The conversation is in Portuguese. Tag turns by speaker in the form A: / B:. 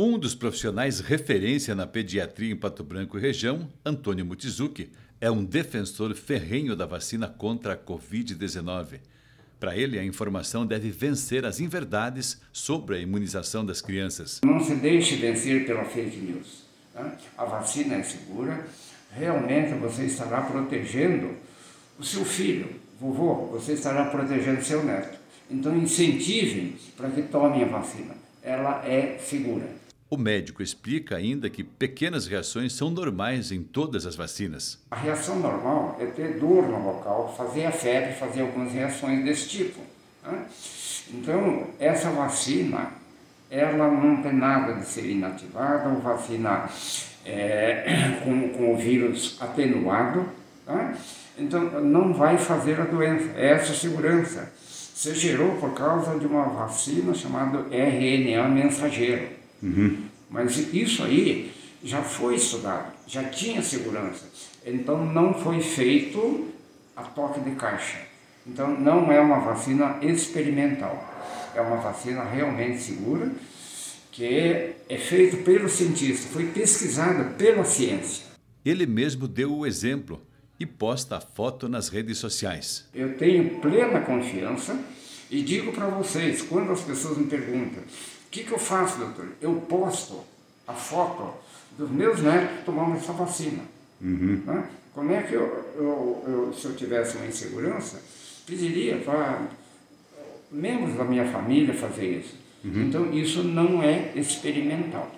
A: Um dos profissionais referência na pediatria em Pato Branco e região, Antônio Mutizuki, é um defensor ferrenho da vacina contra a Covid-19. Para ele, a informação deve vencer as inverdades sobre a imunização das crianças.
B: Não se deixe vencer pela fake news. Tá? A vacina é segura, realmente você estará protegendo o seu filho. Vovô, você estará protegendo seu neto. Então incentivem para que tomem a vacina. Ela é segura.
A: O médico explica ainda que pequenas reações são normais em todas as vacinas.
B: A reação normal é ter dor no local, fazer a febre, fazer algumas reações desse tipo. Né? Então, essa vacina, ela não tem nada de ser inativada, ou vacina é, com, com o vírus atenuado. Tá? Então, não vai fazer a doença, é essa segurança. Se gerou por causa de uma vacina chamada RNA mensageiro. Uhum. Mas isso aí já foi estudado, já tinha segurança. Então não foi feito a toque de caixa. Então não é uma vacina experimental. É uma vacina realmente segura, que é feita pelo cientista, foi pesquisada pela ciência.
A: Ele mesmo deu o exemplo e posta a foto nas redes sociais.
B: Eu tenho plena confiança e digo para vocês, quando as pessoas me perguntam o que, que eu faço, doutor? Eu posto a foto dos meus netos tomando essa vacina. Uhum. Né? Como é que eu, eu, eu, se eu tivesse uma insegurança, pediria para membros da minha família fazer isso. Uhum. Então, isso não é experimental.